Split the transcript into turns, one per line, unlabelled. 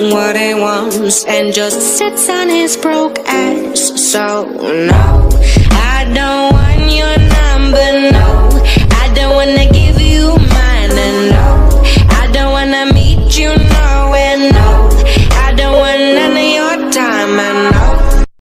want what he wants and just sits on his broke ass. So, no, I don't want your number, no. I don't wanna give you mine, and no, I don't wanna meet you nowhere, no. I don't want none of your time, I know.